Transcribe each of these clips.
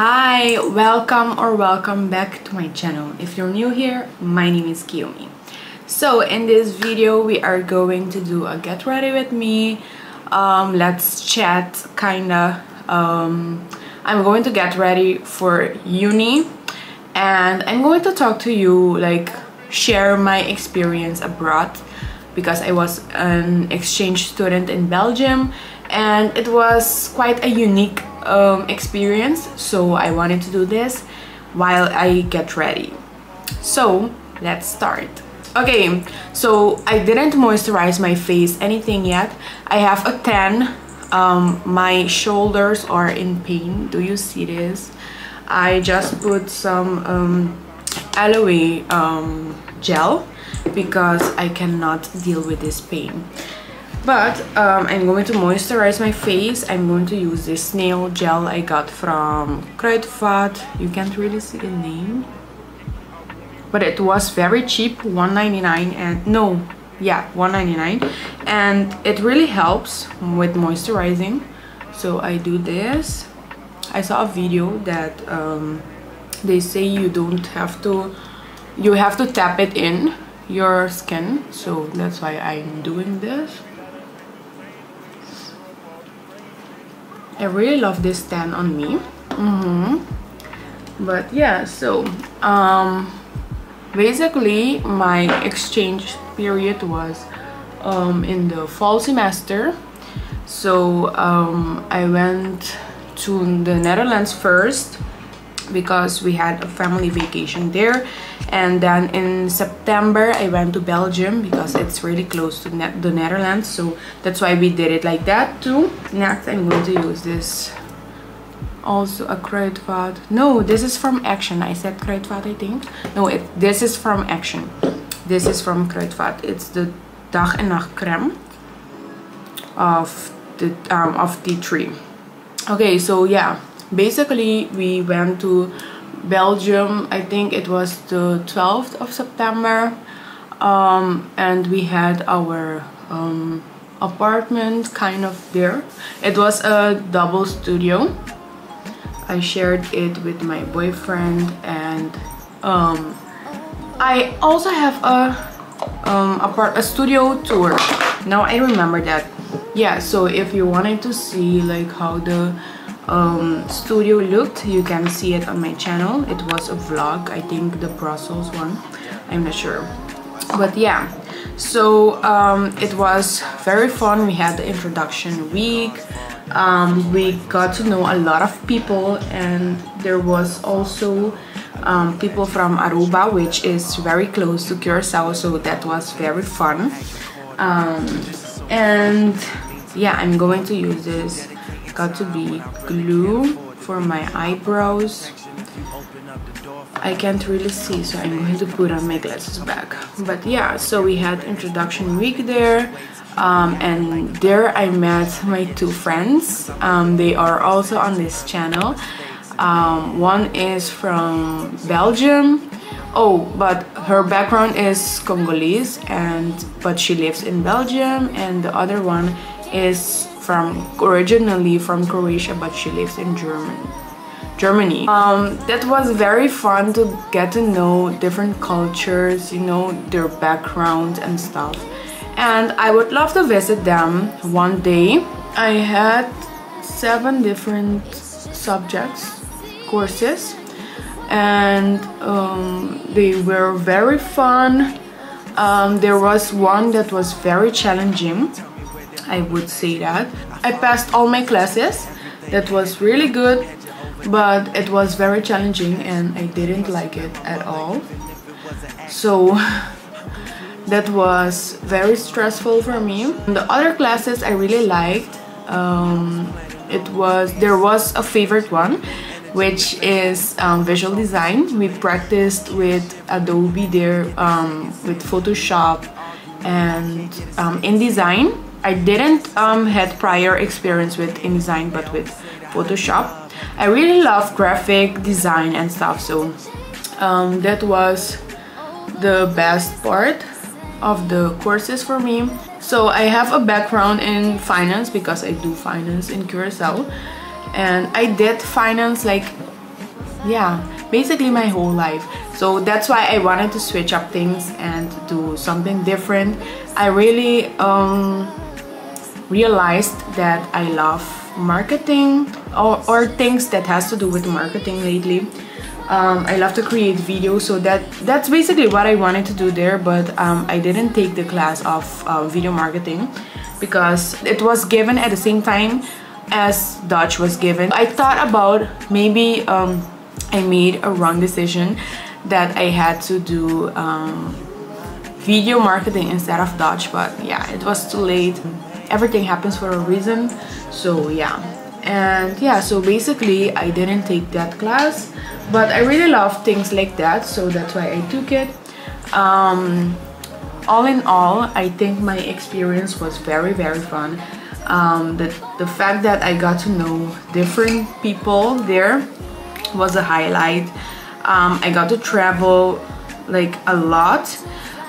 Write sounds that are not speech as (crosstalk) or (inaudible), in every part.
Hi, welcome or welcome back to my channel. If you're new here, my name is Quiomy. So in this video, we are going to do a get ready with me. Um, let's chat kinda. Um, I'm going to get ready for uni and I'm going to talk to you like share my experience abroad because I was an exchange student in Belgium and it was quite a unique um, experience so I wanted to do this while I get ready. So let's start. Okay so I didn't moisturize my face anything yet. I have a tan um, my shoulders are in pain. Do you see this? I just put some um, aloe um, gel because I cannot deal with this pain but um, I'm going to moisturize my face. I'm going to use this nail gel I got from Kruidvat you can't really see the name. But it was very cheap 1.99 and no yeah 1.99 and it really helps with moisturizing. So I do this. I saw a video that um, they say you don't have to you have to tap it in your skin. So that's why I'm doing this I really love this tan on me. Mm -hmm. but yeah so um, basically my exchange period was um, in the fall semester. So um, I went to the Netherlands first because we had a family vacation there. And then in September I went to Belgium because it's really close to ne the Netherlands. So that's why we did it like that too. Next I'm going to use this also a Kruidvat. No this is from Action. I said Kruidvat I think. No it this is from Action. This is from Kruidvat. It's the Dag en Nacht creme of the um, of T3 okay so yeah basically we went to Belgium I think it was the 12th of September um, and we had our um, apartment kind of there. It was a double studio. I shared it with my boyfriend and um, I also have a um, a, a studio tour. Now I remember that. Yeah so if you wanted to see like how the um, studio looked you can see it on my channel. It was a vlog I think the Brussels one. I'm not sure. But yeah. So um, it was very fun. We had the introduction week. Um, we got to know a lot of people and there was also um, people from Aruba which is very close to Curacao so that was very fun. Um, and yeah I'm going to use this got2b glue for my eyebrows. I can't really see so I'm going to put on my glasses back. But yeah so we had introduction week there um, and there I met my two friends. Um, they are also on this channel. Um, one is from Belgium. Oh but her background is Congolese and but she lives in Belgium and the other one is from originally from Croatia but she lives in Germany. Germany. Um, that was very fun to get to know different cultures, you know, their background and stuff. And I would love to visit them one day. I had seven different subjects, courses, and um, they were very fun. Um, there was one that was very challenging I would say that. I passed all my classes. That was really good, but it was very challenging and I didn't like it at all. So (laughs) that was very stressful for me. The other classes I really liked. Um, it was there was a favorite one which is um, visual design. We practiced with Adobe there, um, with Photoshop and um, InDesign I didn't um, had prior experience with InDesign but with Photoshop. I really love graphic design and stuff so um, that was the best part of the courses for me. So I have a background in finance because I do finance in Curacao and I did finance like yeah basically my whole life so that's why I wanted to switch up things and do something different I really um, realized that I love marketing or, or things that has to do with marketing lately. Um, I love to create videos so that that's basically what I wanted to do there but um, I didn't take the class of uh, video marketing because it was given at the same time as Dutch was given. I thought about maybe um, I made a wrong decision that I had to do um, video marketing instead of Dutch but yeah it was too late everything happens for a reason. So yeah. And yeah so basically I didn't take that class but I really love things like that so that's why I took it. Um, all in all I think my experience was very very fun. Um, the, the fact that I got to know different people there was a highlight. Um, I got to travel like a lot.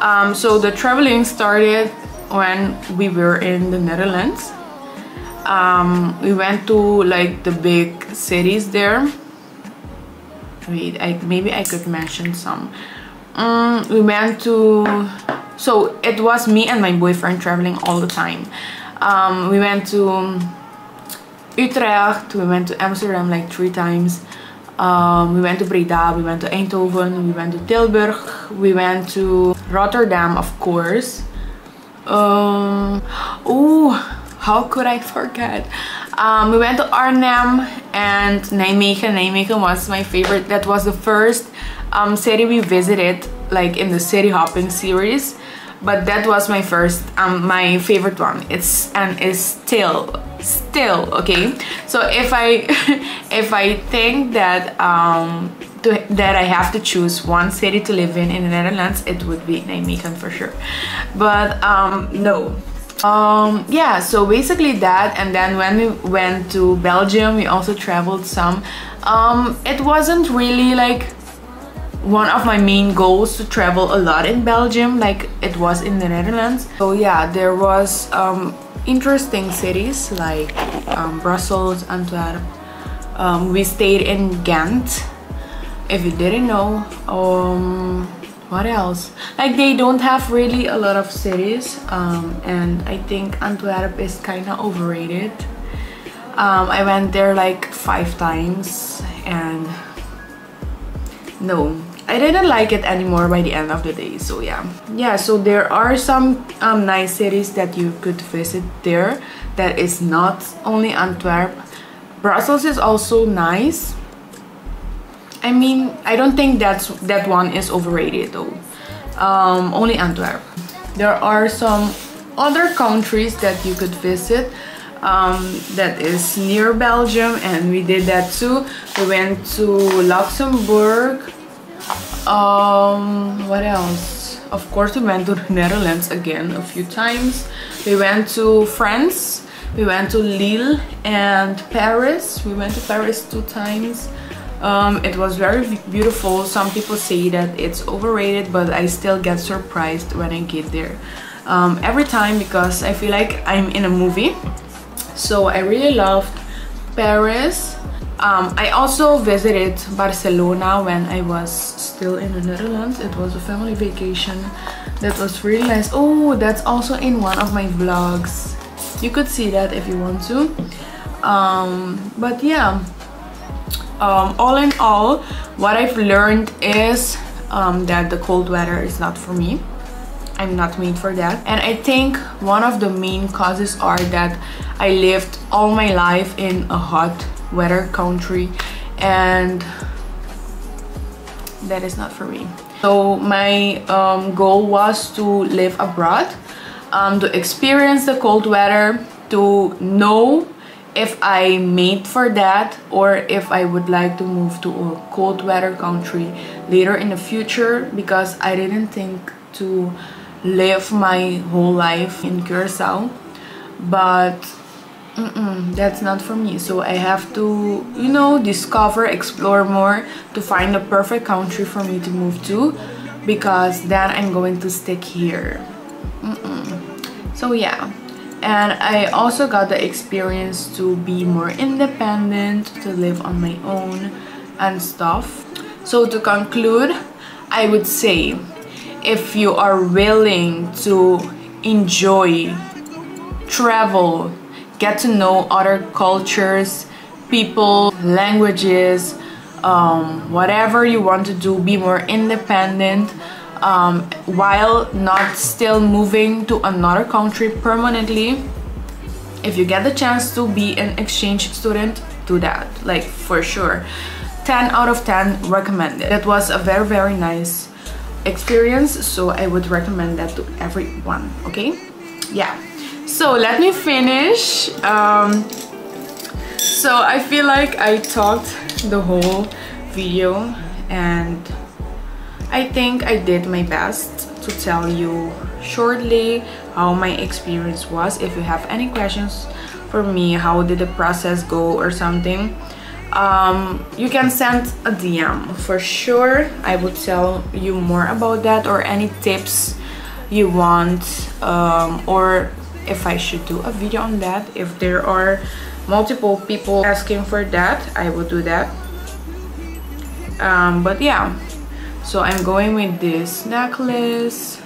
Um, so the traveling started when we were in the Netherlands. Um, we went to like the big cities there. Wait I, maybe I could mention some. Um, we went to so it was me and my boyfriend traveling all the time. Um, we went to Utrecht we went to Amsterdam like three times. Um, we went to Breda, we went to Eindhoven, we went to Tilburg, we went to Rotterdam of course. Um, oh, how could I forget? Um, we went to Arnhem and Nijmegen. Nijmegen was my favorite. That was the first um, city we visited like in the city hopping series but that was my first um my favorite one it's and is still still okay so if i (laughs) if i think that um to, that i have to choose one city to live in in the netherlands it would be nijmegen for sure. But um no. Um yeah so basically that and then when we went to belgium we also traveled some. Um it wasn't really like one of my main goals to travel a lot in Belgium like it was in the Netherlands. So yeah there was um, interesting cities like um, Brussels, Antwerp. Um, we stayed in Ghent if you didn't know um, what else? Like they don't have really a lot of cities um, and I think Antwerp is kind of overrated. Um, I went there like five times and no I didn't like it anymore by the end of the day so yeah. Yeah so there are some um, nice cities that you could visit there that is not only Antwerp. Brussels is also nice I mean I don't think that's that one is overrated though. Um, only Antwerp. There are some other countries that you could visit um, that is near Belgium and we did that too. We went to Luxembourg. Um what else? Of course we went to the (laughs) netherlands again a few times. We went to france. We went to lille and paris. We went to paris two times um, it was very beautiful some people say that it's overrated but i still get surprised when i get there um, every time because i feel like i'm in a movie so i really loved paris um, I also visited Barcelona when I was still in the Netherlands. It was a family vacation that was really nice. Oh, that's also in one of my vlogs. You could see that if you want to. Um, but yeah, um, all in all, what I've learned is um, that the cold weather is not for me. I'm not made for that. And I think one of the main causes are that I lived all my life in a hot weather country and that is not for me so my um, goal was to live abroad um, to experience the cold weather to know if I made for that or if I would like to move to a cold weather country later in the future because I didn't think to live my whole life in Curacao. But Mm -mm, that's not for me. So i have to you know discover explore more to find the perfect country for me to move to because then i'm going to stick here. Mm so yeah and i also got the experience to be more independent to live on my own and stuff. So to conclude I would say if you are willing to enjoy travel get to know other cultures people languages um, whatever you want to do be more independent um, while not still moving to another country permanently if you get the chance to be an exchange student do that like for sure. 10 out of 10 recommended it was a very very nice experience so i would recommend that to everyone okay? Yeah. So let me finish um, so i feel like i talked the whole video and i think i did my best to tell you shortly how my experience was. If you have any questions for me how did the process go or something um, you can send a DM for sure I would tell you more about that or any tips you want um, or if I should do a video on that. If there are multiple people asking for that I would do that. Um, but yeah so I'm going with this necklace.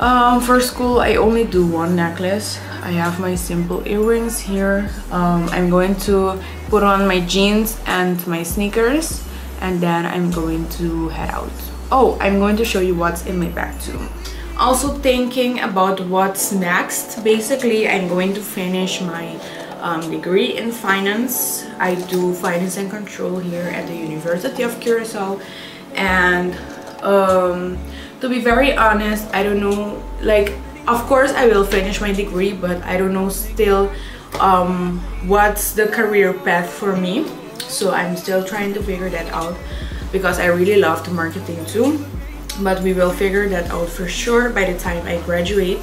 Um, for school I only do one necklace. I have my simple earrings here. Um, I'm going to put on my jeans and my sneakers and then I'm going to head out. Oh I'm going to show you what's in my bag too. Also thinking about what's next basically I'm going to finish my um, degree in finance. I do finance and control here at the University of Curacao and um, to be very honest I don't know like of course I will finish my degree but I don't know still um, what's the career path for me. So I'm still trying to figure that out because I really love the marketing too. But we will figure that out for sure by the time I graduate.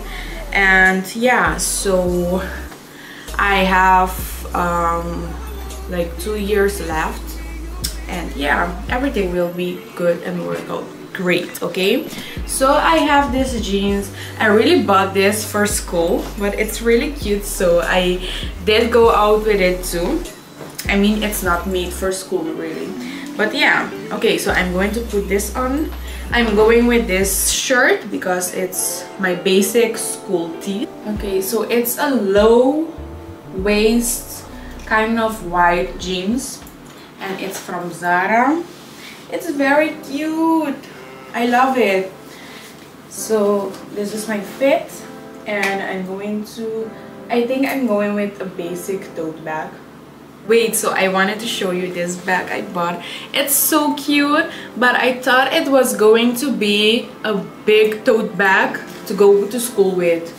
And yeah so I have um, like two years left and yeah everything will be good and work out great okay? So I have this jeans. I really bought this for school but it's really cute so I did go out with it too. I mean it's not made for school really. But yeah okay so I'm going to put this on. I'm going with this shirt because it's my basic school tee. Okay, so it's a low waist kind of white jeans and it's from Zara. It's very cute. I love it. So this is my fit and I'm going to, I think I'm going with a basic tote bag wait so I wanted to show you this bag I bought it's so cute but I thought it was going to be a big tote bag to go to school with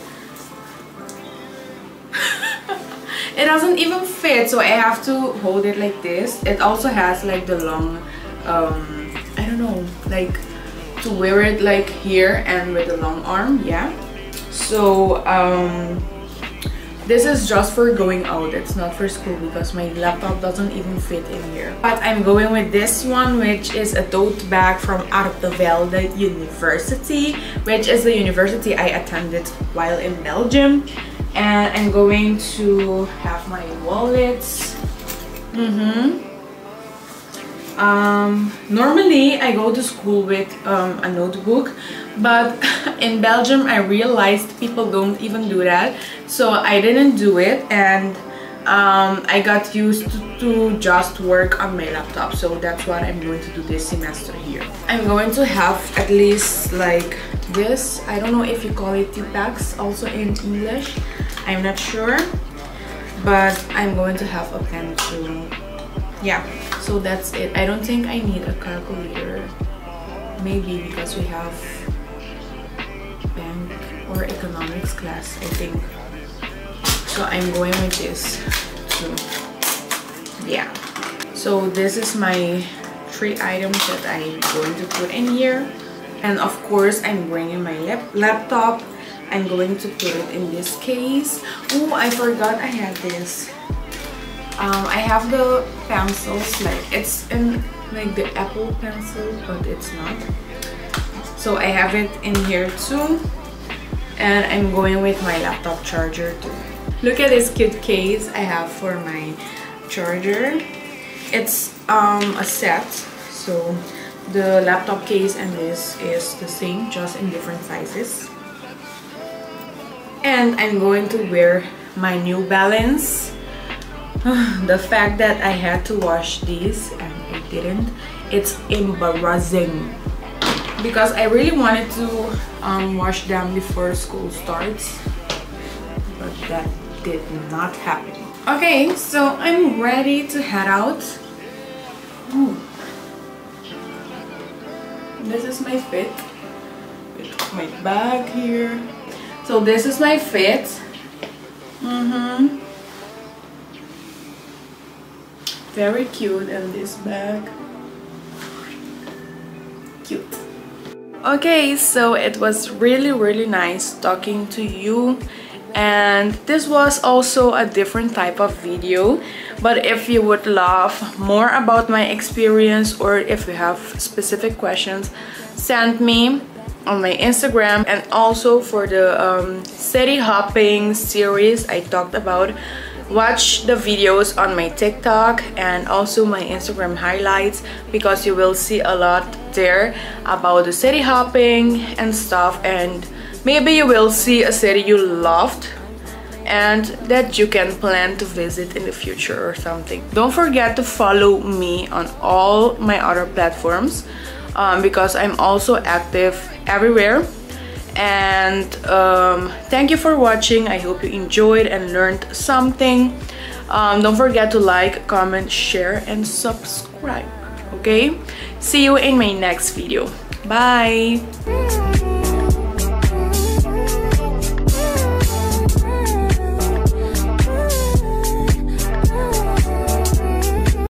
it doesn't even fit so I have to hold it like this it also has like the long um, I don't know like to wear it like here and with the long arm yeah so um, this is just for going out. It's not for school because my laptop doesn't even fit in here. But I'm going with this one which is a tote bag from Artevelde University which is the university I attended while in Belgium. And I'm going to have my wallets. Mm-hmm. Um, normally I go to school with um, a notebook but (laughs) in Belgium I realized people don't even do that so I didn't do it and um, I got used to, to, just work on my laptop so that's what I'm going to do this semester here I'm going to have at least like this I don't know if you call it tea bags also in English I'm not sure but I'm going to have a pen too yeah. So that's it. I don't think I need a calculator. Maybe because we have bank or economics class I think. So I'm going with this too. Yeah. So this is my three items that I'm going to put in here. And of course I'm bringing my lap laptop I'm going to put it in this case. Oh I forgot I had this. Um, I have the pencils like it's in like the Apple pencil but it's not. So I have it in here too and I'm going with my laptop charger too. Look at this cute case I have for my charger. It's um, a set so the laptop case and this is the same just in different sizes and I'm going to wear my New Balance. (sighs) The fact that I had to wash these and I didn't it's embarrassing. Because I really wanted to um, wash them before school starts but that did not happen. Okay so I'm ready to head out. Ooh. this is my fit. With my bag here so this is my fit. Mm-hmm. Very cute and this bag. Cute. Okay so it was really really nice talking to you. And this was also a different type of video. But if you would love more about my experience or if you have specific questions send me on my instagram. And also for the um, city hopping series i talked about watch the videos on my tiktok and also my instagram highlights because you will see a lot there about the city hopping and stuff. And maybe you will see a city you loved and that you can plan to visit in the future or something. Don't forget to follow me on all my other platforms um, because I'm also active everywhere. And um, thank you for watching. I hope you enjoyed and learned something. Um, don't forget to like comment share and subscribe. Okay? See you in my next video. Bye